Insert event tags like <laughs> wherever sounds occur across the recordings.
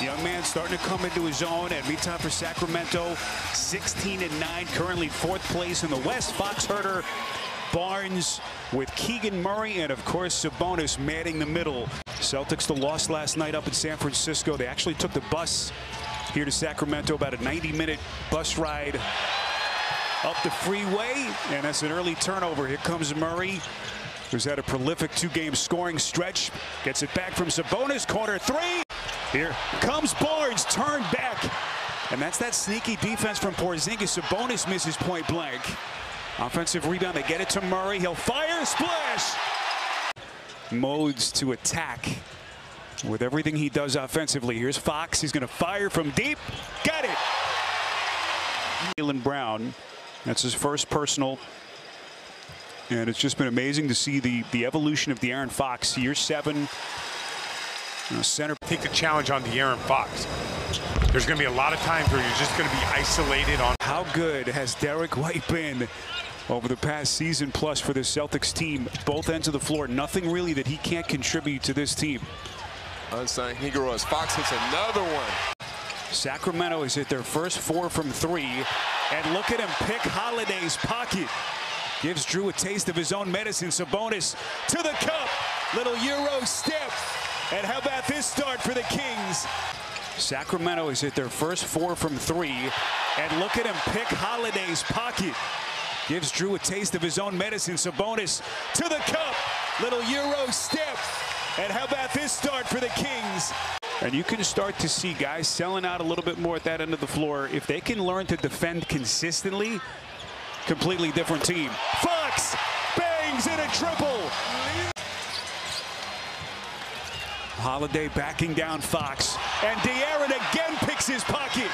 Young man starting to come into his own at meantime for Sacramento. 16 and 9, currently fourth place in the West. Fox Huerter Barnes with Keegan Murray, and of course Sabonis manning the middle. Celtics the loss last night up in San Francisco. They actually took the bus here to Sacramento, about a 90 minute bus ride up the freeway, and that's an early turnover. Here comes Murray who's had a prolific two-game scoring stretch. Gets it back from Sabonis, corner three. Here comes Barnes, turned back. And that's that sneaky defense from Porzingis. Sabonis misses point blank. Offensive rebound, they get it to Murray. He'll fire, splash. Modes to attack with everything he does offensively. Here's Fox. He's to fire from deep. Got it. Jaylen Brown. That's his first personal and it's just been amazing to see the, the evolution of De'Aaron Fox. Year seven, uh, center. Take the challenge on De'Aaron Fox. There's going to be a lot of times where you're just going to be isolated on. How good has Derrick White been over the past season plus for the Celtics team? Both ends of the floor. Nothing really that he can't contribute to this team. Unsung Higuera Fox hits another one. Sacramento has hit their first four from three. And look at him pick Holiday's pocket. Gives Jrue a taste of his own medicine. Sabonis to the cup. Little Euro step. And how about this start for the Kings? Sacramento has hit their first four from three. And look at him pick Holiday's pocket. Gives Jrue a taste of his own medicine. Sabonis to the cup. Little Euro step. And how about this start for the Kings? And you can start to see guys selling out a little bit more at that end of the floor. If they can learn to defend consistently, completely different team. Fox bangs in a triple. Holiday backing down Fox. And De'Aaron again picks his pocket.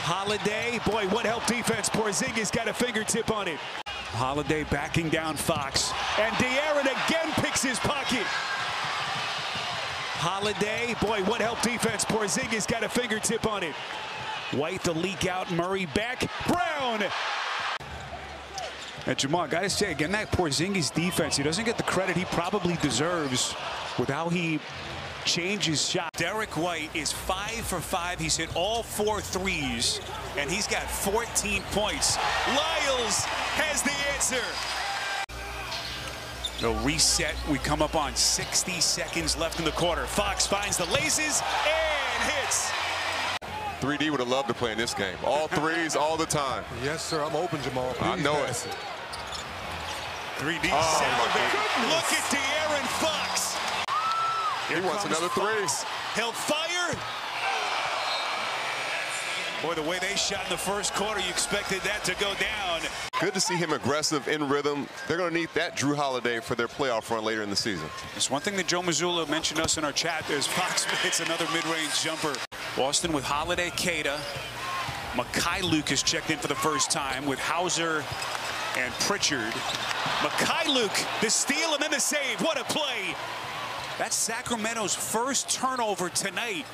Holiday, boy, what help defense. Porzingis got a fingertip on it. Holiday backing down Fox. And De'Aaron again picks his pocket. Holiday, boy, what help defense. Porzingis got a fingertip on it. White the leak out, Murray back, Brown. And Jamal, got to say again, that Porzingis defense, he doesn't get the credit he probably deserves with how he changes shot. Derrick White is five for five. He's hit all four threes, and he's got 14 points. Lyles has the answer. No reset. We come up on 60 seconds left in the quarter. Fox finds the laces and hits. 3D would have loved to play in this game. All <laughs> threes, all the time. Yes, sir. I'm open, Jamal. Please I know it. it. 3D Oh, salivate. Look at De'Aaron Fox. He Here wants another three. Fox. He'll fire. Boy, the way they shot in the first quarter, you expected that to go down. Good to see him aggressive, in rhythm. They're going to need that Jrue Holiday for their playoff run later in the season. It's one thing that Joe Mazzulla mentioned us in our chat is Fox <laughs> hits another mid-range jumper. Boston with Holiday, Queta. Mykhailiuk has checked in for the first time with Hauser and Pritchard. Mykhailiuk, the steal and then the save. What a play. That's Sacramento's first turnover tonight.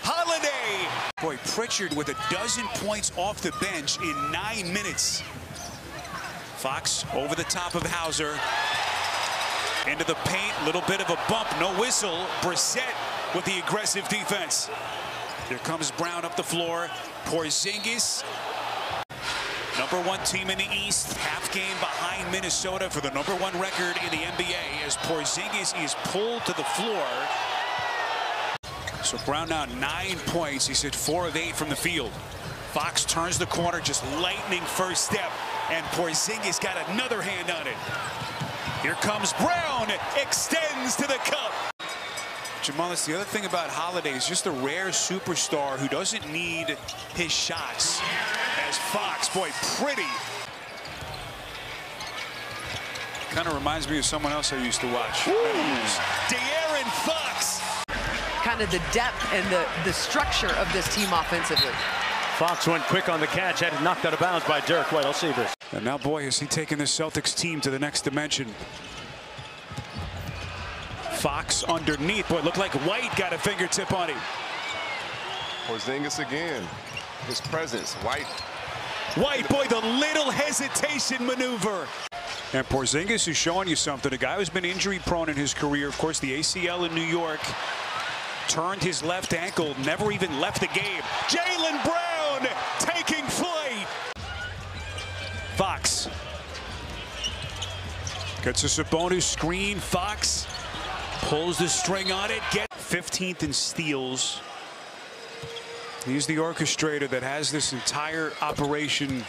Holiday. Boy, Pritchard with a dozen points off the bench in nine minutes. Fox over the top of Hauser. Into the paint, little bit of a bump, no whistle. Brissett with the aggressive defense. Here comes Brown up the floor. Porzingis, number one team in the East, half game behind Minnesota for the number one record in the NBA as Porzingis is pulled to the floor. So Brown now nine points. He's hit four of eight from the field. Fox turns the corner, just lightning first step, and Porzingis got another hand on it. Here comes Brown, extends to the cup. Jamal, that's the other thing about Holiday is just a rare superstar who doesn't need his shots. As Fox, boy, pretty. Kind of reminds me of someone else I used to watch. De'Aaron Fox. kind of the depth and the, the structure of this team offensively. Fox went quick on the catch, had it knocked out of bounds by Derrick White. I'll see this. And now, boy, is he taking the Celtics team to the next dimension. Fox underneath. Boy, looked like White got a fingertip on him. Porzingis again. His presence. White. White, boy, the little hesitation maneuver. And Porzingis is showing you something. A guy who's been injury prone in his career. Of course, the ACL in New York. turned his left ankle, never even left the game. Jaylen Brown taking flight. Fox gets a Sabonis screen. Fox pulls the string on it. Get 15th in steals. He's the orchestrator that has this entire operation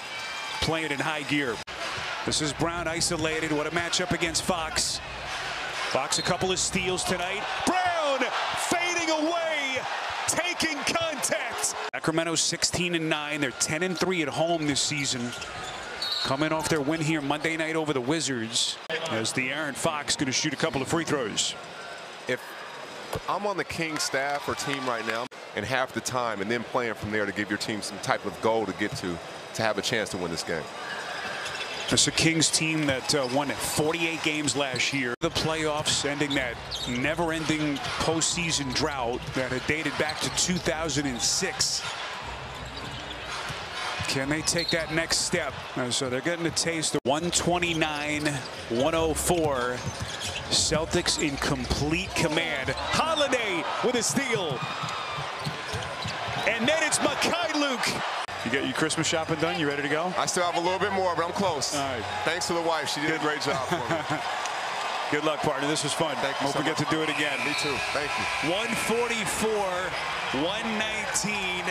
playing in high gear. This is Brown isolated. What a matchup against Fox. Fox a couple of steals tonight. Brown fading away, taking contact. Sacramento 16 and 9. They're 10 and 3 at home this season. Coming off their win here Monday night over the Wizards. As De'Aaron Fox going to shoot a couple of free throws. If I'm on the King staff or team right now and half the time and then playing from there to give your team some type of goal to get to to have a chance to win this game. It's a Kings team that uh, won 48 games last year. The playoffs ending that never-ending postseason drought that had dated back to 2006. Can they take that next step? Uh, so they're getting a taste of 129 104. Celtics in complete command. Holiday with a steal. And then it's Mykhailiuk. You got your Christmas shopping done? You ready to go? I still have a little bit more, but I'm close. All right. Thanks to the wife. She did a great job for me. <laughs> Good luck, partner. This was fun. Thank you Hope so we get much. to do it again. Me too. Thank you. 144, 119.